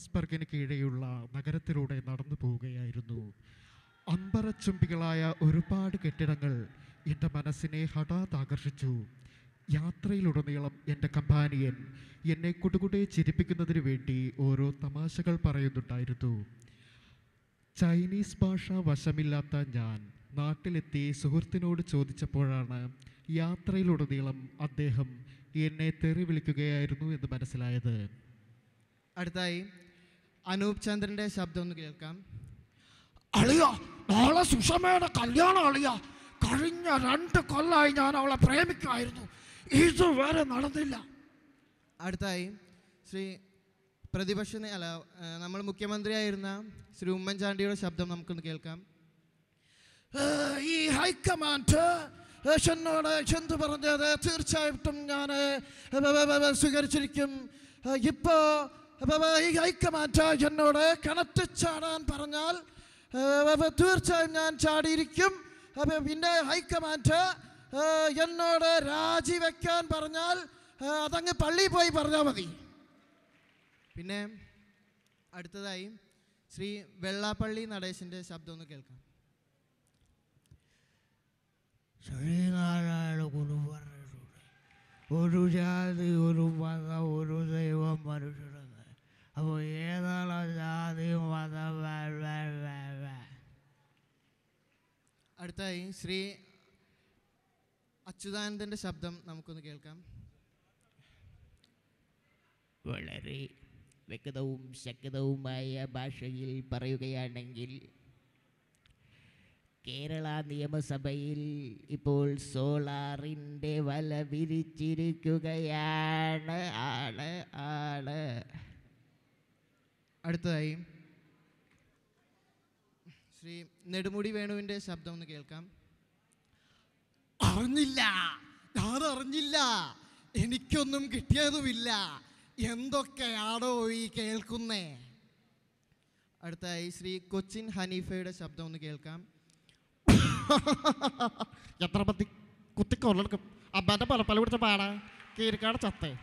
സ്ട്രാസ്ബർഗിന് കീഴെയുള്ള നഗരത്തിലൂടെ നടന്നു പോവുകയായിരുന്നു. അമ്പരച്ചുംബികളായ ഒരുപാട് കെട്ടിടങ്ങൾ എന്റെ മനസ്സിനെ ഹഠാത്ത് ആകർഷിച്ചു. യാത്രയിലുടനീളം എന്റെ കമ്പാനിയൻ എന്നെ കുടുകുടെ ചിരിപ്പിക്കുന്നതിന് വേണ്ടി ഓരോ തമാശകൾ പറയുന്നുണ്ടായിരുന്നു. ചൈനീസ് ഭാഷ വശമില്ലാത്ത ഞാൻ നാട്ടിലെത്തി സുഹൃത്തിനോട് ചോദിച്ചപ്പോഴാണ് യാത്രയിലുടനീളം അദ്ദേഹം എന്നെ തെറി വിളിക്കുകയായിരുന്നു എന്ന് മനസ്സിലായത്. അടുത്തായി അനൂപ് ചന്ദ്രന്റെ ശബ്ദം ഒന്ന് കേൾക്കാം. അളിയ നാളെ സുഷമയുടെ കല്യാണം അളിയ. കഴിഞ്ഞ രണ്ട് കൊല്ലായി ഞാൻ അവളെ പ്രേമിക്കുമായിരുന്നു ഇതുവരെ നടന്നില്ല. അടുത്തായി ശ്രീ പ്രതിപക്ഷ അല്ല നമ്മൾ മുഖ്യമന്ത്രിയായിരുന്ന ശ്രീ ഉമ്മൻചാണ്ടിയുടെ ശബ്ദം നമുക്കൊന്ന് കേൾക്കാം. ഈ ഹൈക്കമാൻഡ് ഏഷ്യനോട് എന്നോട് എന്ത് പറഞ്ഞത്? തീർച്ചയായിട്ടും ഞാൻ സ്വീകരിച്ചിരിക്കും. ഏ, ഇപ്പോ ഏ, ഈ ഐക്യമാറ്റ എന്നോട് കിണറ്റ് ചാടാൻ പറഞ്ഞാൽ തീർച്ചയായും ഞാൻ ചാടിയിരിക്കും. അപ്പോൾ പിന്നെ ഹൈക്കമാൻഡ് ഏ, എന്നോട് രാജിവെക്കാൻ പറഞ്ഞാൽ അതങ്ങ് പള്ളിയിൽ പോയി പറഞ്ഞാൽ മതി. പിന്നെ അടുത്തതായി ശ്രീ വെള്ളാപ്പള്ളി നടേശന്റെ ശബ്ദം ഒന്ന് കേൾക്കാം. ശ്രീനാരായണ ഗുരു പറഞ്ഞിട്ടുണ്ട് ഒരു ജാതി ഒരു മത ഒരു ദൈവം മനുഷ്യരെന്ന് അപ്പോൾ ഏതാണ് ജാതി മതം. അടുത്തായി ശ്രീ അച്യുതാനന്ദന്റെ ശബ്ദം നമുക്കൊന്ന് കേൾക്കാം. വളരെ വ്യക്തവും ശക്തവുമായ ഭാഷയിൽ പറയുകയാണെങ്കിൽ കേരള നിയമസഭയിൽ ഇപ്പോൾ സോളാറിന്റെ വല വിരിച്ചിരിക്കുകയാണ്. ആണ് ആണ്. അടുത്തതായി. ശ്രീ നെടുമുടി വേണുവിന്റെ ശബ്ദം ഒന്ന് കേൾക്കാം. അറിഞ്ഞില്ല. ഞാൻ അറിഞ്ഞില്ല. എനിക്കൊന്നും കിട്ടിയതുമില്ല. എന്തൊക്കെയാണോ ഈ കേൾക്കുന്നേ? അടുത്തായി ശ്രീ കൊച്ചിൻ ഹനീഫയുടെ ശബ്ദം ഒന്ന് കേൾക്കാം. എത്ര പത്തി കുത്തിക്കൊള്ളെടുക്കും. അബ്ബാന്റെ പല പിടിച്ച പാടാ. കീരിക്കാട് ചത്തേ.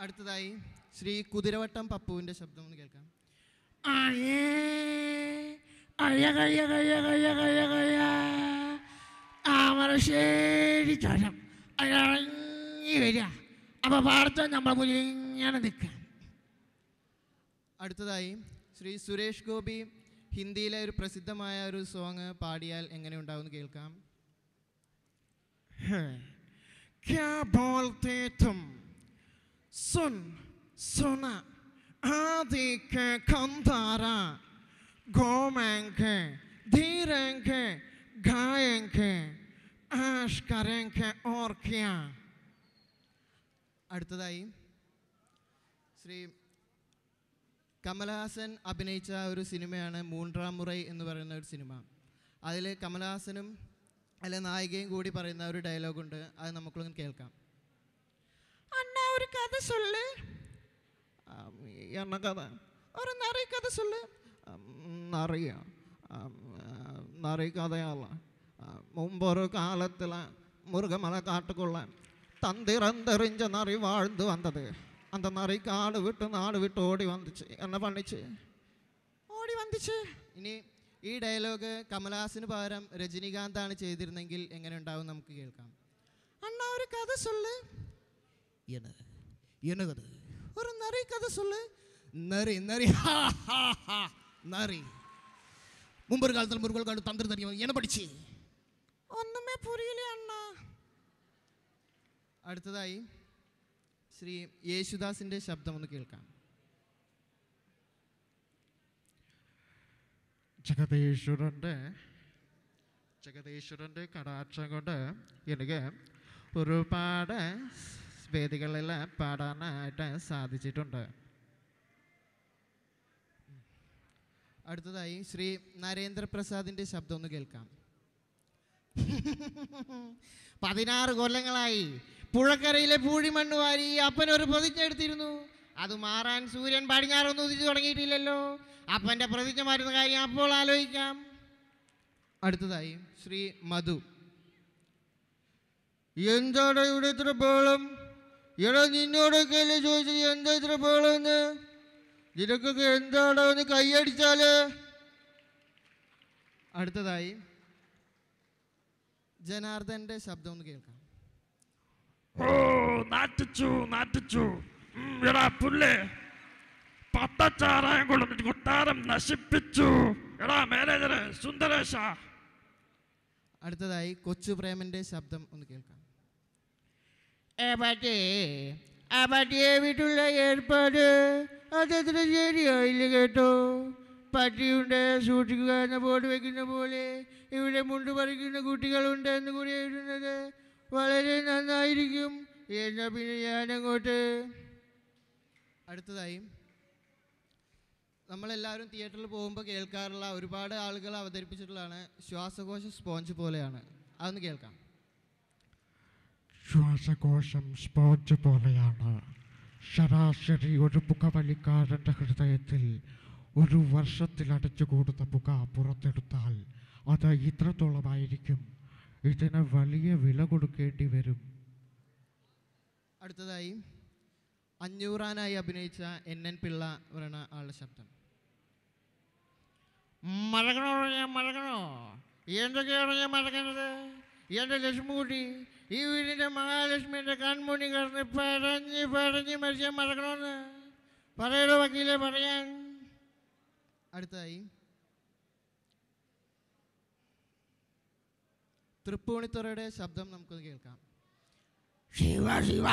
അടുത്തതായി ശ്രീ കുതിരവട്ടം പപ്പുവിൻ്റെ ശബ്ദം ഒന്ന് കേൾക്കാം അയ്യേ അയ്യ കയ്യ കയ്യ കയ്യ കയ്യ കയ്യ ആമരശ്ശേരി ചുരം ഇറങ്ങി വരിക അപ്പൊ പാടത്തെ നമ്മളെ മുന്നിൽ ഇങ്ങനെ നിൽക്കാം അടുത്തതായി ശ്രീ സുരേഷ് ഗോപി ഹിന്ദിയിലെ ഒരു പ്രസിദ്ധമായ ഒരു സോങ് പാടിയാൽ എങ്ങനെ ഉണ്ടാവും കേൾക്കാം क्या बोलते तुम सुन Sona adike kantara gomenke dhirenke gayenke ആഷ്കരൻകെ ഓർക്കിയ. അടുത്തതായി ശ്രീ കമലഹാസൻ അഭിനയിച്ച ഒരു സിനിമയാണ് മൂന്നാം മുറൈ എന്ന് പറയുന്ന ഒരു സിനിമ. അതിൽ കമലഹാസനും അല്ലെ നായികയും കൂടി പറയുന്ന ഒരു ഡയലോഗുണ്ട്. അത് നമുക്കൊന്ന് കേൾക്കാം. അണ്ണ ഒരു കഥ സൊല്ല്. என்ன கதை ஒரு நிறைய கதை சொல்லு ஆம், நிறைய ஆம், ஆ, நிறைய கதையால ஆ, முன்பொரு காலத்தில் முருகமலை காட்டுக்குள்ள தந்திரம் தெரிஞ்ச நரி வாழ்ந்து வந்தது அந்த நரி காடு விட்டு நாடு விட்டு ஓடி வந்துச்சு என்ன பண்ணிச்சு ഓടി വന്നിച്ച് ഇനി ഈ ഡയലോഗ് കമലഹാസന് പകരം രജനികാന്താണ് ചെയ്തിരുന്നെങ്കിൽ എങ്ങനെ ഉണ്ടാവും നമുക്ക് കേൾക്കാം அண்ணா ஒரு கதை சொல்லு என்ன என்ன கதை ஒரு நரி கதை சொல்லு நரி நரி ஹா, ஹா, ஹா, நரி முன்பொரு காலத்தில் முருகல் காடு தந்திரம் தெரியும் என்ன படிச்சு ஒண்ணுமே புரியல அண்ணா അടുത്തതായി ശ്രീ യേശുദാസിൻ്റെ ശബ്ദം ഒന്ന് കേൾക്കാം ജഗതീശ്വരൻ്റെ ജഗതീശ്വരൻ്റെ കടാക്ഷം കൊണ്ട് എനിക്ക് ഒരുപാട് വേദികളിൽ പാടാനായിട്ട് സാധിച്ചിട്ടുണ്ട്. അടുത്തതായി ശ്രീ നരേന്ദ്രപ്രസാദിന്റെ ശബ്ദം ഒന്ന് കേൾക്കാം. പതിനാറ് കൊല്ലങ്ങളായി പുഴക്കരയിലെ പൂഴിമണ്ണ് വാരി അപ്പനൊരു പ്രതിജ്ഞ എടുത്തിരുന്നു. അത് മാറാൻ സൂര്യൻ പടിഞ്ഞാറൊന്നും ഉദിച്ചു തുടങ്ങിയിട്ടില്ലല്ലോ. അപ്പന്റെ പ്രതിജ്ഞ മാറുന്ന കാര്യം അപ്പോൾ ആലോചിക്കാം. അടുത്തതായി ശ്രീ മധു. എന്താണ് ഇവിടെ ഇത്ര എടാ നിന്നോടൊക്കെ അല്ലേ ചോദിച്ചത്? എന്താ ഇത്ര പേളെന്ന്? നിനക്കൊക്കെ എന്താടാ ഒന്ന് കൈയടിച്ചാൽ അടുത്തതായി ജനാർദ്ദന്റെ ശബ്ദം ഒന്ന് കേൾക്കാം. ഓ നാറ്റിച്ചു നാറ്റിച്ചു. എടാ പുല്ലേ. പത്തച്ചാറായം കൊള്ളു കൊട്ടാരം നശിപ്പിച്ചു. എടാ മാനേജറെ സുന്ദരേശ. അടുത്തതായി കൊച്ചു പ്രേമന്റെ ശബ്ദം ഒന്ന് കേൾക്കാം. ആ പട്ടിയെ വീട്ടുള്ള ഏർപ്പാട് അതത്ര ശരിയായില്ല കേട്ടോ? പട്ടിയുണ്ട് സൂക്ഷിക്കുക എന്ന ബോർഡ് വെക്കുന്ന പോലെ ഇവിടെ മുണ്ട് പറിക്കുന്ന കുട്ടികളുണ്ട് എന്ന് കൂടി എഴുതുന്നത് വളരെ നന്നായിരിക്കും. എന്നാ പിന്നെ ഞാനങ്ങോട്ട്. അടുത്തതായി നമ്മളെല്ലാവരും തിയേറ്ററിൽ പോകുമ്പോൾ കേൾക്കാറുള്ള ഒരുപാട് ആളുകൾ അവതരിപ്പിച്ചിട്ടുള്ളതാണ് ശ്വാസകോശ സ്പോഞ്ച് പോലെയാണ്. അതൊന്ന് കേൾക്കാം. ശ്വാസകോശം സ്പോഞ്ച് പോലെയാണ്. ശരാശരി ഒരു പുകവലിക്കാരന്റെ ഹൃദയത്തിൽ ഒരു വർഷത്തിൽ അടച്ചുകൂടുന്ന പുക പുറത്തെടുത്താൽ അത് ഇത്രത്തോളമായിരിക്കും. ഇതിന് വലിയ വില കൊടുക്കേണ്ടി വരും. അടുത്തതായി അഞ്ഞൂറാനായി അഭിനയിച്ച എൻ എൻ പിള്ള പറയുന്ന ആളുടെ ശബ്ദം. മരകണോ ഞാൻ മഴകണോ എന്തൊക്കെയാണ് ഞാൻ മഴക്കണത് എന്റെ ലക്ഷ്മിക്കുട്ടി ഈ വീടിന്റെ മഹാലക്ഷ്മിന്റെ കൺമുണി കടന്ന് പറഞ്ഞ് പറഞ്ഞ് മരിച്ചാൽ മറക്കണമെന്ന് പറയലോ വക്കീലെ പറയാൻ. അടുത്തതായി. തൃപ്പൂണിത്തുറയുടെ ശബ്ദം നമുക്കൊന്ന് കേൾക്കാം. ശിവ ശിവ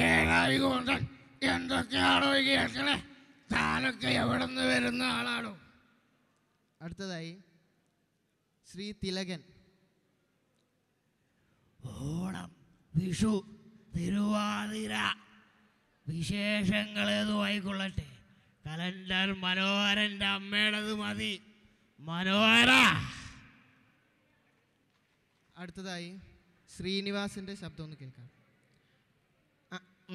ഏഴായി കൊണ്ടൻ എന്തൊക്കെയാണോ കേൾക്കണേ? താനൊക്കെ എവിടെ നിന്ന് വരുന്ന ആളാണോ? അടുത്തതായി. ശ്രീ തിലകൻ ഓണം വിഷു തിരുവാതിര. വിശേഷങ്ങൾ ഏതുമായിക്കൊള്ളട്ടെ കലണ്ടർ മനോഹരന്റെ അമ്മയുടേത് മതി. മനോഹര. അടുത്തതായി ശ്രീനിവാസിന്റെ ശബ്ദം ഒന്ന് കേൾക്കാം.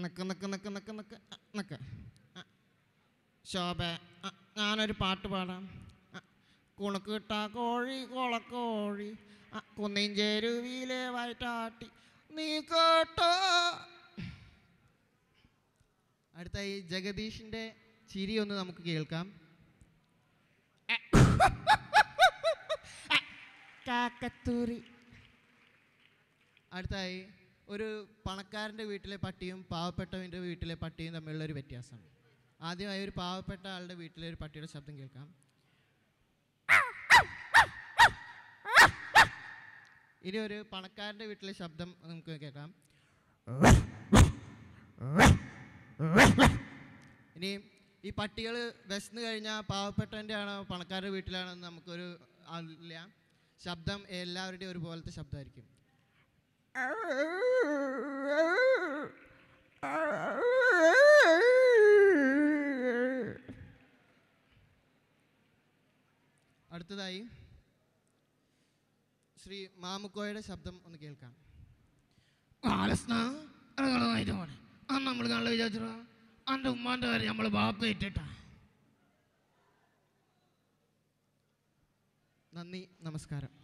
നക്ക നിക്ക് നിക്ക് നിക്ക് നിക്ക് നിക്ക്. ശോഭ ഞാനൊരു പാട്ട് പാടാം. കുണക്കിട്ട കോഴി കൊളക്കോഴി. കുന്നിൻ വയറ്റാട്ടി. നീ കേട്ടോ. അടുത്ത ഈ ജഗദീഷിന്റെ ചിരി ഒന്ന് നമുക്ക് കേൾക്കാം. കാക്കത്തൂരി അടുത്തായി ഒരു പണക്കാരന്റെ വീട്ടിലെ പട്ടിയും പാവപ്പെട്ടവന്റെ വീട്ടിലെ പട്ടിയും തമ്മിലുള്ള ഒരു വ്യത്യാസം. ആദ്യമായി ഒരു പാവപ്പെട്ട ആളുടെ വീട്ടിലെ ഒരു പട്ടിയുടെ ശബ്ദം കേൾക്കാം. ഇനി ഒരു പണക്കാരന്റെ വീട്ടിലെ ശബ്ദം നമുക്ക് കേൾക്കാം. ഇനി ഈ പട്ടികൾ വിശന്ന് കഴിഞ്ഞാൽ പാവപ്പെട്ടവന്റെ ആണോ പണക്കാരുടെ വീട്ടിലാണോ എന്ന് നമുക്കൊരു ഇല്ല ശബ്ദം എല്ലാവരുടെയും ഒരുപോലത്തെ ശബ്ദമായിരിക്കും. അടുത്തതായി ശ്രീ മാമുക്കോയുടെ ശബ്ദം ഒന്ന് കേൾക്കാം. അന്ന് നമ്മൾ കാണാൻ വിചാരിച്ചോ അന്റെ ഉമ്മാന്റെ കാര്യം നമ്മൾ ബാപ്പ ഇട്ടിട്ടാ. നന്ദി നമസ്കാരം.